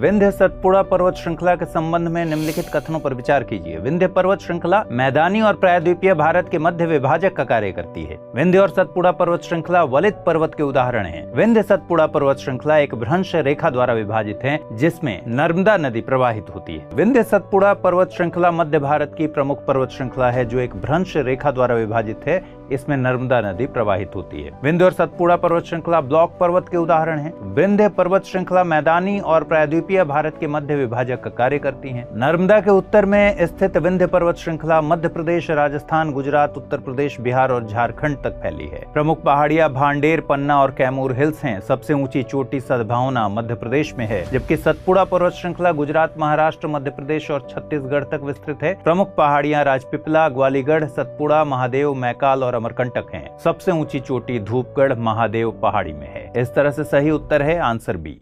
विंध्य सतपुड़ा पर्वत श्रृंखला के संबंध में निम्नलिखित कथनों पर विचार कीजिए। विंध्य पर्वत श्रृंखला मैदानी और प्रायद्वीपीय भारत के मध्य विभाजक का कार्य करती है। विंध्य और सतपुड़ा पर्वत श्रृंखला वलित पर्वत के उदाहरण है। विंध्य सतपुड़ा पर्वत श्रृंखला एक भ्रंश रेखा द्वारा विभाजित है, जिसमें नर्मदा नदी प्रवाहित होती है। विंध्य सतपुड़ा पर्वत श्रृंखला मध्य भारत की प्रमुख पर्वत श्रृंखला है, जो एक भ्रंश रेखा द्वारा विभाजित है इसमें नर्मदा नदी प्रवाहित होती है। विंध्य और सतपुड़ा पर्वत श्रृंखला ब्लॉक पर्वत के उदाहरण है। विंध्य पर्वत श्रृंखला मैदानी और प्रायद्वीपीय भारत के मध्य विभाजक का कार्य करती है। नर्मदा के उत्तर में स्थित विंध्य पर्वत श्रृंखला मध्य प्रदेश, राजस्थान, गुजरात, उत्तर प्रदेश, बिहार और झारखंड तक फैली है। प्रमुख पहाड़ियाँ भांडेर, पन्ना और कैमूर हिल्स हैं। सबसे ऊँची चोटी सदभावना मध्य प्रदेश में है, जबकि सतपुड़ा पर्वत श्रृंखला गुजरात, महाराष्ट्र, मध्य प्रदेश और छत्तीसगढ़ तक विस्तृत है। प्रमुख पहाड़ियाँ राजपिपला, ग्वालीगढ़, सतपुड़ा, महादेव, मैकाल और अमरकंटक हैं। सबसे ऊँची चोटी धूपगढ़ महादेव पहाड़ी में है। इस तरह से सही उत्तर है आंसर बी।